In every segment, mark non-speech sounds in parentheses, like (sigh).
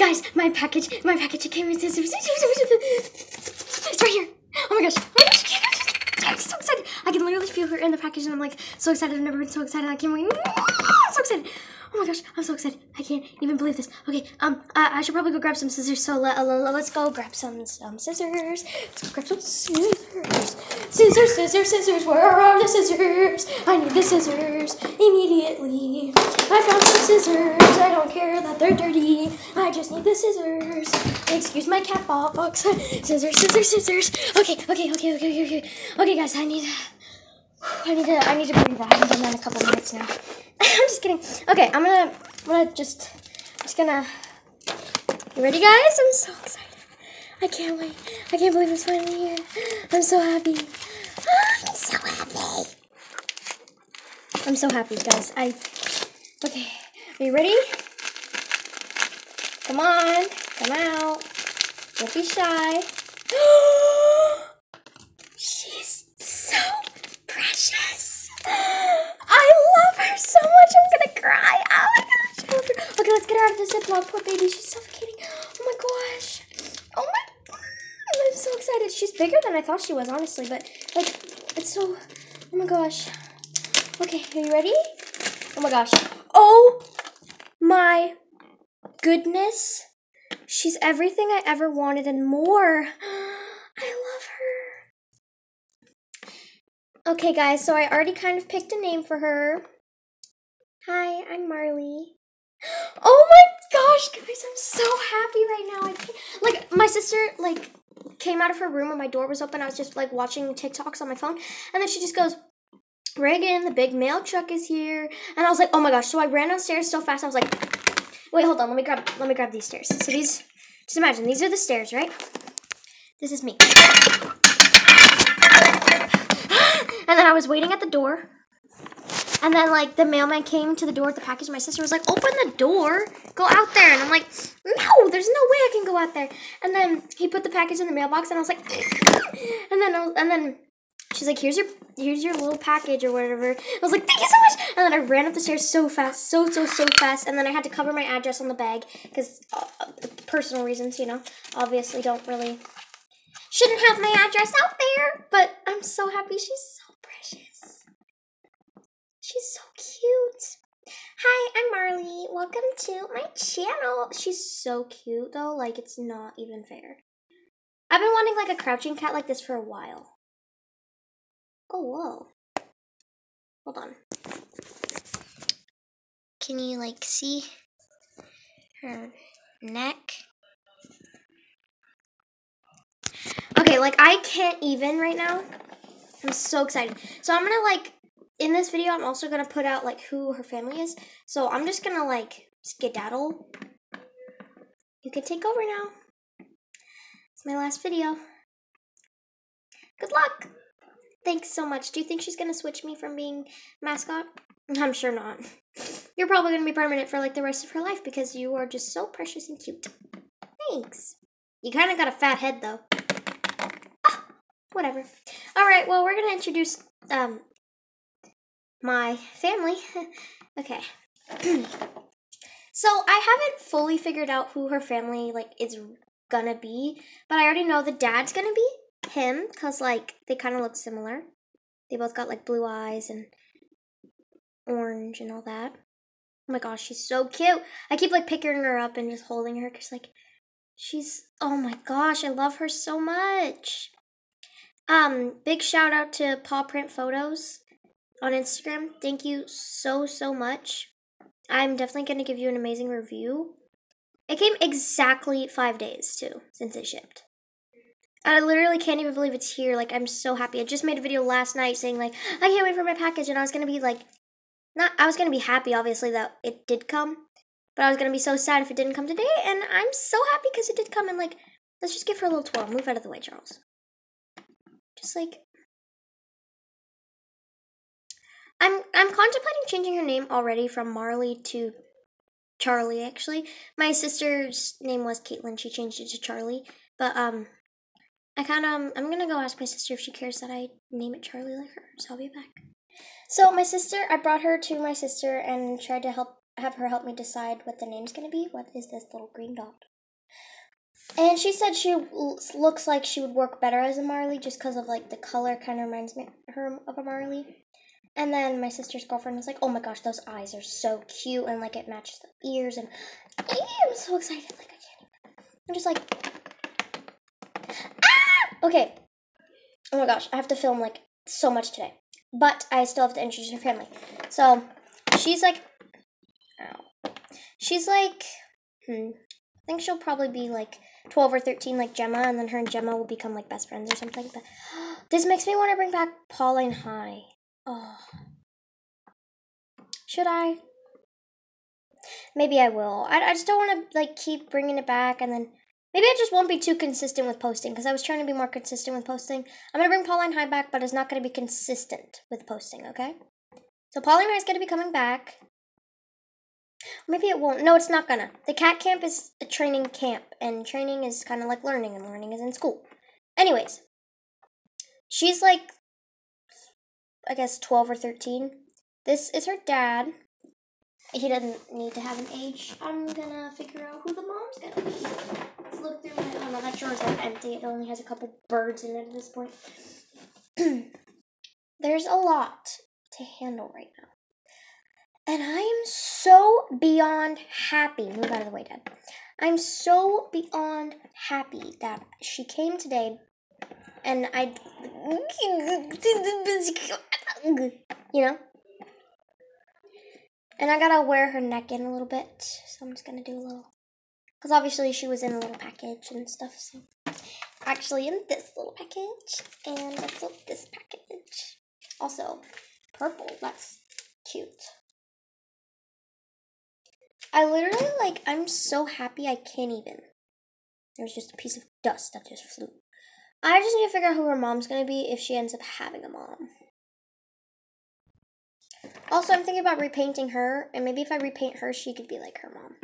guys, my package, my package, it came in. It's right here. Oh my gosh. Oh my gosh. I'm so excited. I can literally feel her in the package and I'm like so excited. I've never been so excited. I can't wait. So excited. Oh my gosh, I'm so excited. I can't even believe this. Okay, um, I, I should probably go grab some scissors. So let, let's go grab some some scissors. Let's go grab some scissors. Scissors, scissors, scissors. Where are the scissors? I need the scissors immediately. I found some scissors. I don't care that they're dirty. I just need the scissors. Excuse my cat box. Scissors, scissors, scissors. Okay, okay, okay, okay, okay, okay. Okay, guys, I need. I need to. I need to breathe. I haven't done that in a couple minutes now. I'm (laughs) just kidding. Okay, I'm gonna. I'm gonna just. I'm just gonna. You ready, guys? I'm so excited. I can't wait. I can't believe it's finally here. I'm so happy. Ah, I'm so happy. I'm so happy, guys. I. Okay. Are you ready? Come on. Come out. Don't be shy. (gasps) Oh, She's so precious. I love her so much. I'm gonna cry. Oh my gosh. I love her. Okay, let's get her out of the Ziploc. Poor baby. She's suffocating. Oh my gosh. Oh my. I'm so excited. She's bigger than I thought she was, honestly. But like, it's so. Oh my gosh. Okay, are you ready? Oh my gosh. Oh my goodness. She's everything I ever wanted and more. (gasps) I love her. Okay, guys, so I already kind of picked a name for her. Hi, I'm Marley. Oh my gosh, guys, I'm so happy right now. I can't, like my sister like came out of her room and my door was open. I was just like watching TikToks on my phone, and then she just goes, Reagan, the big mail truck is here. And I was like, oh my gosh. So I ran downstairs so fast. I was like, wait, hold on. Let me grab let me grab these stairs. So these just imagine these are the stairs, right? This is me. (gasps) and then I was waiting at the door. And then like the mailman came to the door with the package. My sister was like, open the door. Go out there. And I'm like, no, there's no way I can go out there. And then he put the package in the mailbox and I was like, (laughs) and then was, and then She's like, here's your here's your little package or whatever. I was like, thank you so much. And then I ran up the stairs so fast, so so so fast, and then I had to cover my address on the bag because uh, personal reasons, you know. Obviously, don't really shouldn't have my address out there. But I'm so happy. She's so precious. She's so cute. Hi, I'm Marley. Welcome to my channel. She's so cute though. Like it's not even fair. I've been wanting like a crouching cat like this for a while. Oh, whoa. Hold on. Can you like see her neck? Okay, like I can't even right now. I'm so excited. So I'm gonna like in this video I'm also gonna put out like who her family is. So I'm just gonna like skedaddle. You can take over now. It's my last video. Good luck! Thanks so much. Do you think she's gonna switch me from being mascot? (laughs) I'm sure not. (laughs) You're probably gonna be permanent for like the rest of her life because you are just so precious and cute. Thanks. You kind of got a fat head though. Ah, whatever. All right. Well, we're gonna introduce um my family. (laughs) okay. (clears throat) so I haven't fully figured out who her family like is gonna be, but I already know the dad's gonna be him because like they kind of look similar. They both got like blue eyes and orange and all that. Oh my gosh, she's so cute. I keep like picking her up and just holding her because like she's oh my gosh, I love her so much. Um, big shout out to Paw Print Photos on Instagram. Thank you so so much. I'm definitely gonna give you an amazing review. It came exactly five days too since it shipped. I literally can't even believe it's here. Like, I'm so happy. I just made a video last night saying, like, I can't wait for my package. And I was going to be, like, not, I was going to be happy, obviously, that it did come. But I was going to be so sad if it didn't come today. And I'm so happy because it did come. And, like, let's just give her a little twirl. Move out of the way, Charles. Just, like, I'm, I'm contemplating changing her name already from Marley to Charlie, actually. My sister's name was Caitlin. She changed it to Charlie. But, um, I kind of, um, I'm gonna go ask my sister if she cares that I name it Charlie like her, so I'll be back. So my sister, I brought her to my sister and tried to help have her help me decide what the name's gonna be. What is this little green dot? And she said she looks like she would work better as a Marley just because of like the color kind of reminds me her of a Marley. And then my sister's girlfriend was like, "Oh my gosh, those eyes are so cute and like it matches the ears." And I'm so excited, like I can't even. I'm just like, ah! Okay. Oh my gosh, I have to film like so much today, but I still have to introduce her family. So she's like, ow. She's like, hmm. I think she'll probably be like 12 or 13 like Gemma, and then her and Gemma will become like best friends or something. But (gasps) this makes me want to bring back Pauline High. Oh. Should I? Maybe I will. I, I just don't want to like keep bringing it back and then maybe I just won't be too consistent with posting because I was trying to be more consistent with posting. I'm going to bring Pauline High back, but it's not going to be consistent with posting, okay? So Pauline is going to be coming back. Maybe it won't. No, it's not gonna. The cat camp is a training camp, and training is kind of like learning, and learning is in school. Anyways, she's like, I guess, 12 or 13. This is her dad. He doesn't need to have an age. I'm gonna figure out who the mom's gonna be. Let's look through my. Oh no, that drawer's like empty. It only has a couple birds in it at this point. (clears throat) There's a lot to handle right now. And I am so beyond happy. Move out of the way, Dad. I'm so beyond happy that she came today and I. (laughs) You know? And I gotta wear her neck in a little bit. So I'm just gonna do a little. Because obviously she was in a little package and stuff. So actually in this little package and also this package. Also, purple. That's cute. I literally, like, I'm so happy I can't even. There's just a piece of dust that just flew. I just need to figure out who her mom's gonna be if she ends up having a mom. Also, I'm thinking about repainting her, and maybe if I repaint her, she could be like her mom.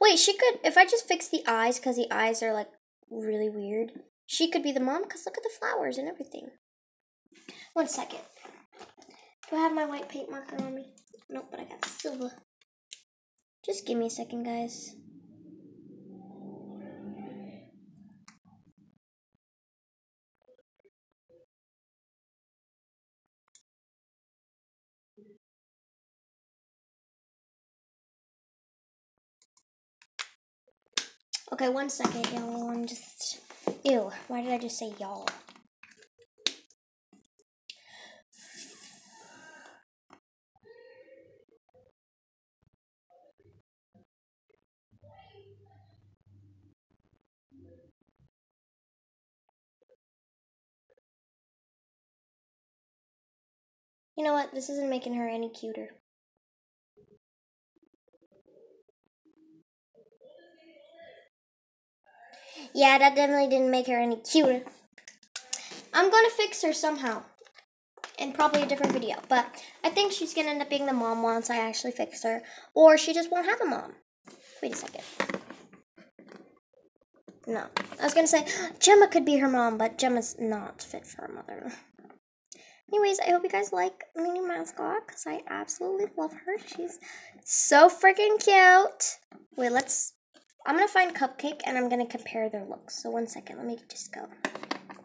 Wait, she could, if I just fix the eyes, because the eyes are like really weird, she could be the mom, because look at the flowers and everything. One second. Do I have my white paint marker on me? Nope, but I got silver. Just give me a second, guys. Okay, one second, y'all. I'm just. Ew, why did I just say y'all? You know what? This isn't making her any cuter. Yeah, that definitely didn't make her any cuter. I'm gonna fix her somehow. In probably a different video. But I think she's gonna end up being the mom once I actually fix her. Or she just won't have a mom. Wait a second. No. I was gonna say Gemma could be her mom, but Gemma's not fit for a mother. Anyways, I hope you guys like new mascot because I absolutely love her. She's so freaking cute. Wait, let's. I'm gonna find Cupcake and I'm gonna compare their looks. So one second, let me just go. All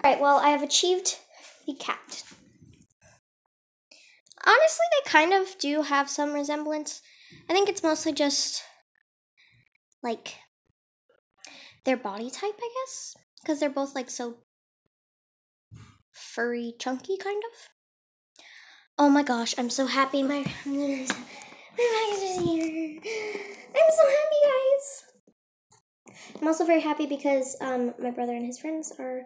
right, well, I have achieved the cat. Honestly, they kind of do have some resemblance. I think it's mostly just like their body type, I guess, because they're both like so furry, chunky kind of. Oh my gosh, I'm so happy my, (laughs) my is here. I'm so happy, guys. I'm also very happy because um, my brother and his friends are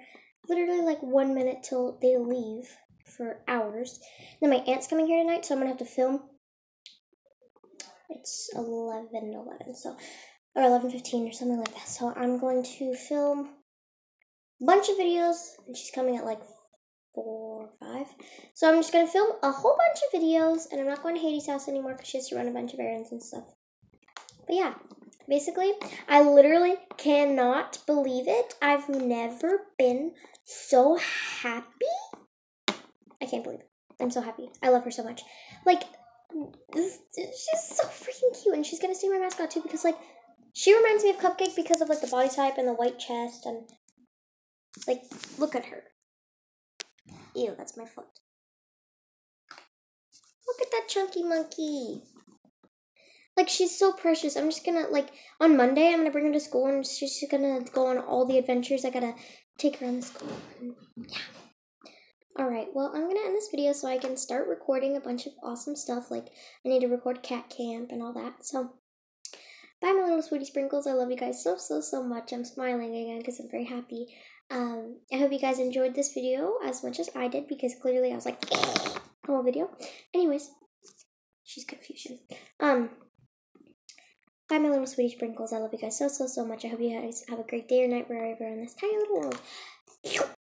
literally like one minute till they leave for hours. Then my aunt's coming here tonight, so I'm gonna have to film. It's 11 11, so or 11:15 or something like that. So I'm going to film a bunch of videos, and she's coming at like four, or five. So I'm just gonna film a whole bunch of videos, and I'm not going to Hades' house anymore because she has to run a bunch of errands and stuff. But yeah, basically, I literally cannot believe it. I've never been so happy. I can't believe it. I'm so happy. I love her so much. Like, she's so freaking cute, and she's gonna see my mascot too because, like, She reminds me of Cupcake because of like the body type and the white chest and like look at her. Ew, that's my foot. Look at that chunky monkey. Like she's so precious. I'm just gonna like on Monday I'm gonna bring her to school and she's just gonna go on all the adventures. I gotta take her around the school. Yeah. Alright, well I'm gonna end this video so I can start recording a bunch of awesome stuff. Like I need to record cat camp and all that. So bye my little sweetie sprinkles. I love you guys so so so much. I'm smiling again because I'm very happy. Um, I hope you guys enjoyed this video as much as I did because clearly I was like whole video. Anyways, she's confusion. Um, bye, my little sweetie sprinkles. I love you guys so, so, so much. I hope you guys have a great day or night wherever in this tiny little world.